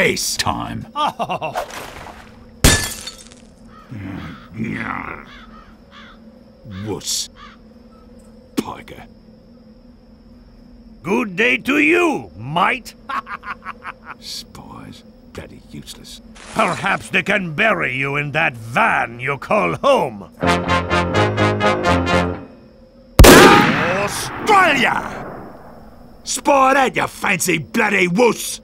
Face time. Oh. Wuss. Piker. Good day to you, mate. Spies. Bloody useless. Perhaps they can bury you in that van you call home. Australia! Spy that, you fancy bloody wuss!